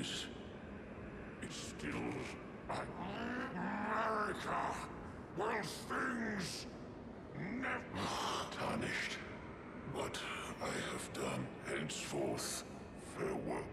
is. It's still America. Will things never tarnished? What I have done henceforth farewell.